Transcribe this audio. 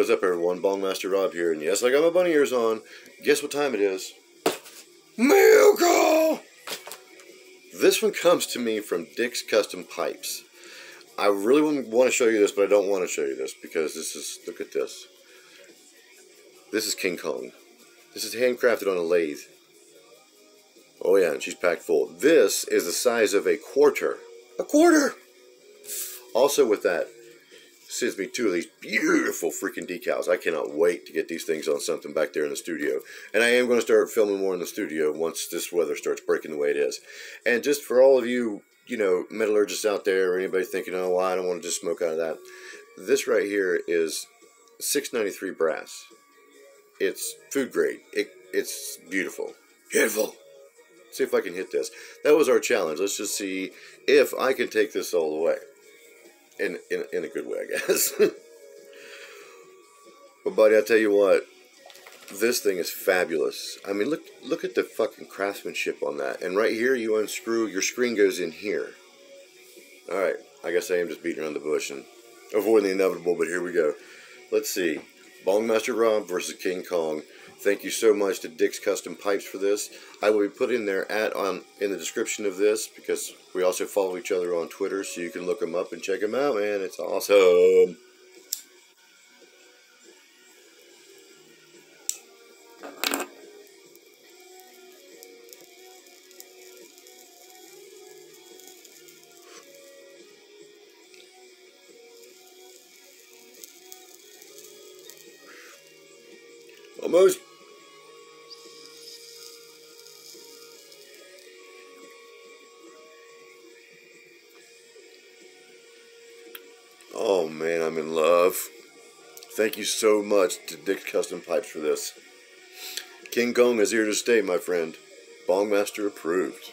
What is up, everyone? Bongmaster Rob here, and yes, I got my bunny ears on. Guess what time it is? Mail call! This one comes to me from Dix Custom Pipes. I really want to show you this, but I don't want to show you this because this is, look at this. This is King Kong. This is handcrafted on a lathe. Oh yeah, and she's packed full. This is the size of a quarter. A quarter! Also with that, sends me two of these beautiful freaking decals. I cannot wait to get these things on something back there in the studio. And I am going to start filming more in the studio once this weather starts breaking the way it is. And just for all of you, you know, metallurgists out there, or anybody thinking, oh, I don't want to just smoke out of that. This right here is 693 brass. It's food grade. It, it's beautiful. Beautiful. See if I can hit this. That was our challenge. Let's just see if I can take this all the way in in, in a good way, I guess. but buddy, I tell you what, this thing is fabulous. I mean, look look at the fucking craftsmanship on that. And right here, you unscrew your screen goes in here. All right, I guess I am just beating around the bush and avoiding the inevitable. But here we go. Let's see, Bongmaster Rob versus King Kong. Thank you so much to Dix Custom Pipes for this. I will be putting their at on in the description of this because we also follow each other on Twitter, so you can look them up and check them out, man. It's awesome. Almost Oh man, I'm in love. Thank you so much to Dick Custom Pipes for this. King Kong is here to stay, my friend. Bongmaster approved.